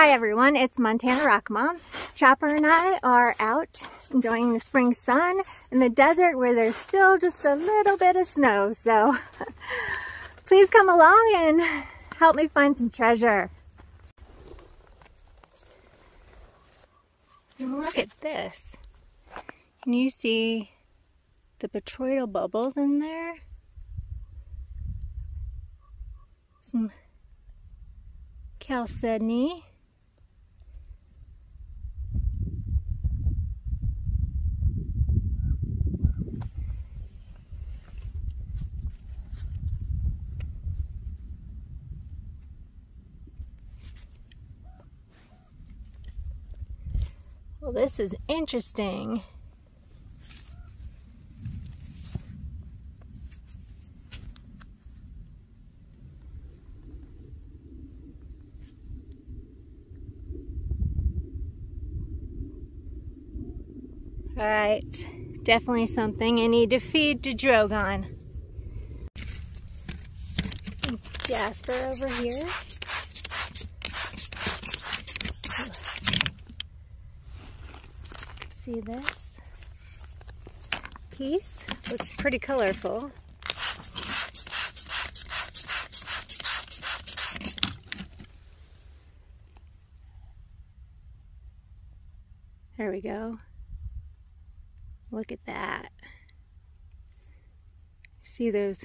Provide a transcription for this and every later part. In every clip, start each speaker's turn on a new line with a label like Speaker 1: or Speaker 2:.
Speaker 1: Hi everyone, it's Montana Rock Mom. Chopper and I are out enjoying the spring sun in the desert where there's still just a little bit of snow. So please come along and help me find some treasure. look at this. Can you see the botryoidal bubbles in there? Some chalcedony. Well, this is interesting. All right, definitely something I need to feed to Drogon. Jasper over here. See this piece? Looks pretty colorful. There we go. Look at that. See those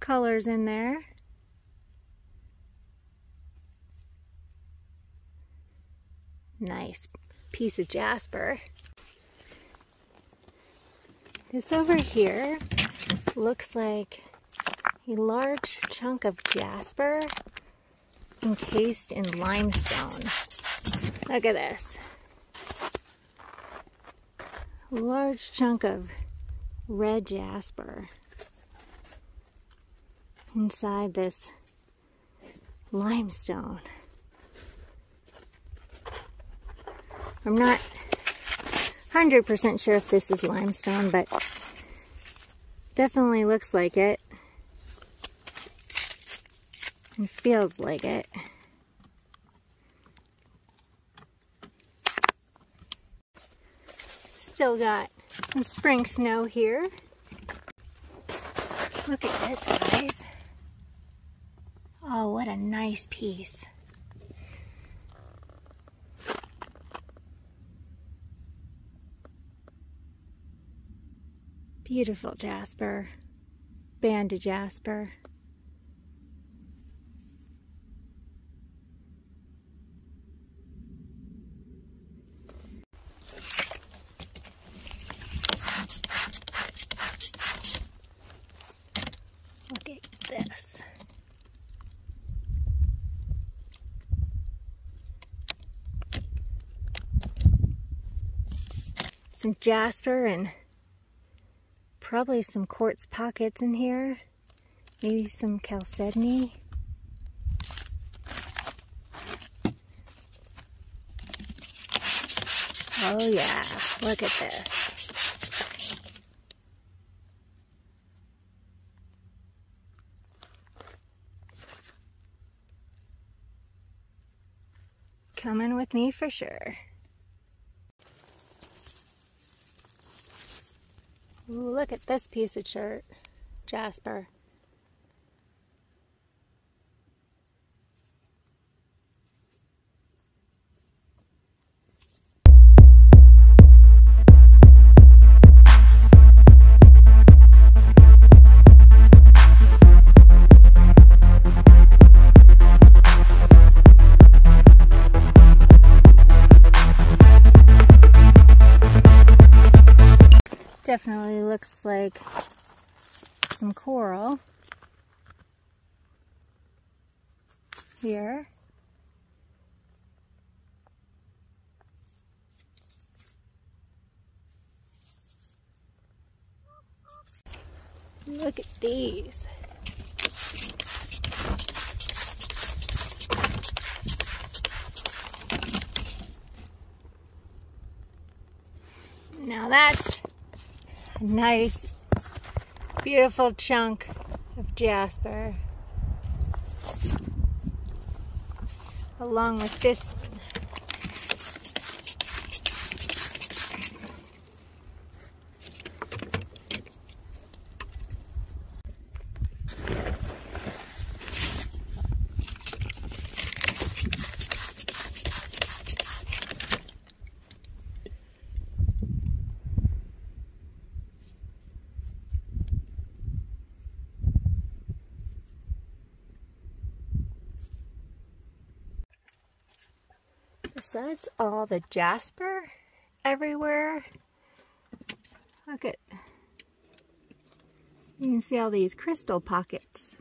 Speaker 1: colors in there? Nice piece of jasper. This over here looks like a large chunk of jasper encased in limestone. Look at this large chunk of red jasper inside this limestone. I'm not 100% sure if this is limestone, but definitely looks like it and feels like it. Still got some spring snow here. Look at this, guys. Oh, what a nice piece. Beautiful jasper, banded jasper. Look at this. some jasper and probably some quartz pockets in here. Maybe some chalcedony. Oh yeah, look at this. Coming with me for sure. Look at this piece of chert, Jasper. Here. Look at these. Now that's a nice, beautiful chunk of jasper. Along with this Besides all the jasper everywhere, look at, you can see all these crystal pockets.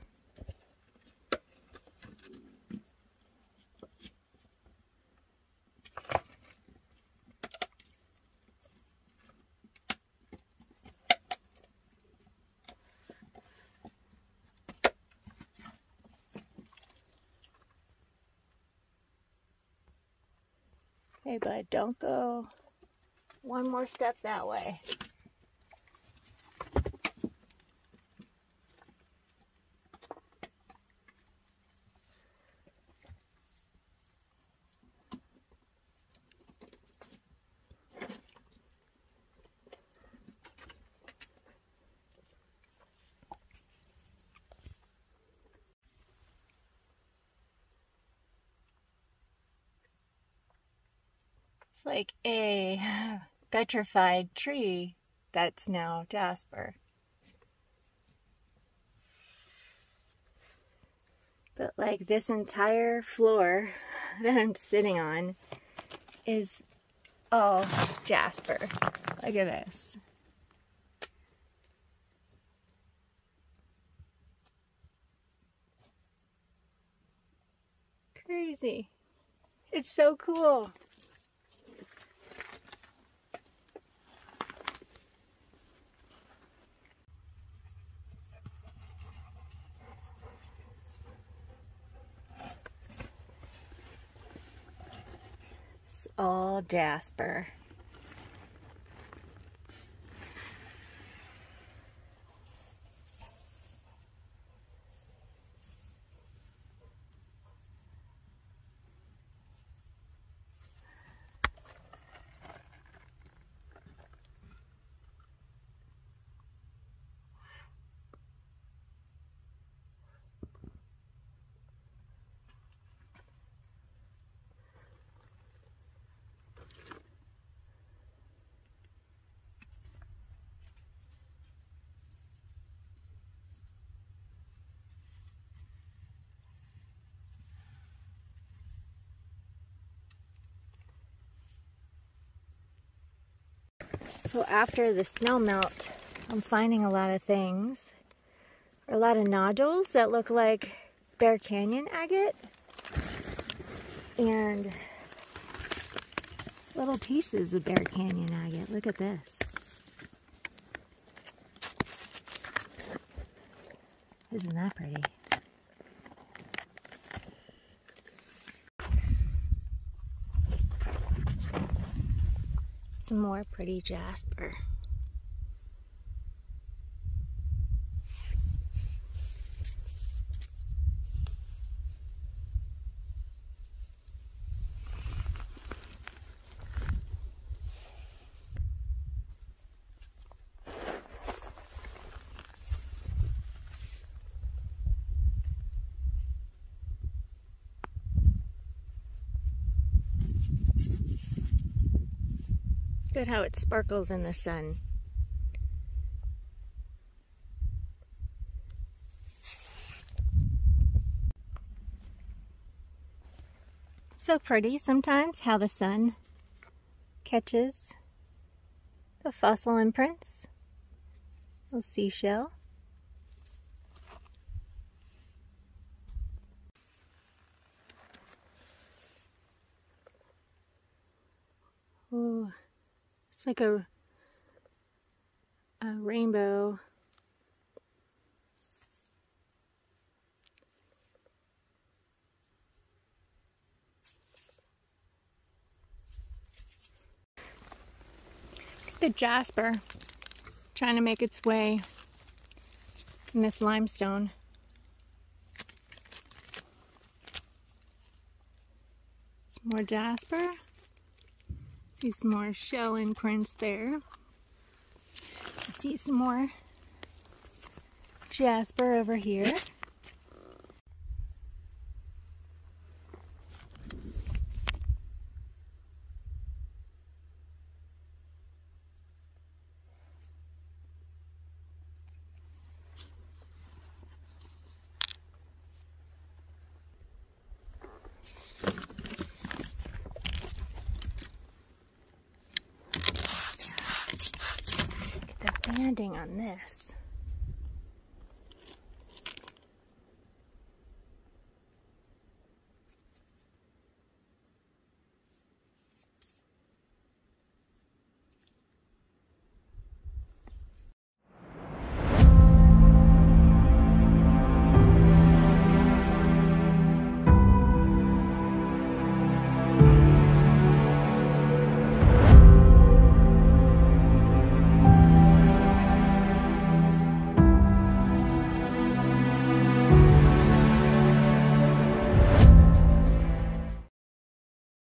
Speaker 1: Hey bud, don't go one more step that way. It's like a petrified tree that's now jasper. But like this entire floor that I'm sitting on is all jasper. Look at this. Crazy. It's so cool. All jasper. So after the snow melt, I'm finding a lot of things, a lot of nodules that look like Bear Canyon agate, and little pieces of Bear Canyon agate. Look at this. Isn't that pretty? Some more pretty jasper. At how it sparkles in the sun. So pretty sometimes how the sun catches the fossil imprints. Little seashell. Ooh. It's like a, a rainbow. The jasper trying to make its way in this limestone. Some more jasper. See some more shell imprints there. I See some more jasper over here. Banding on this.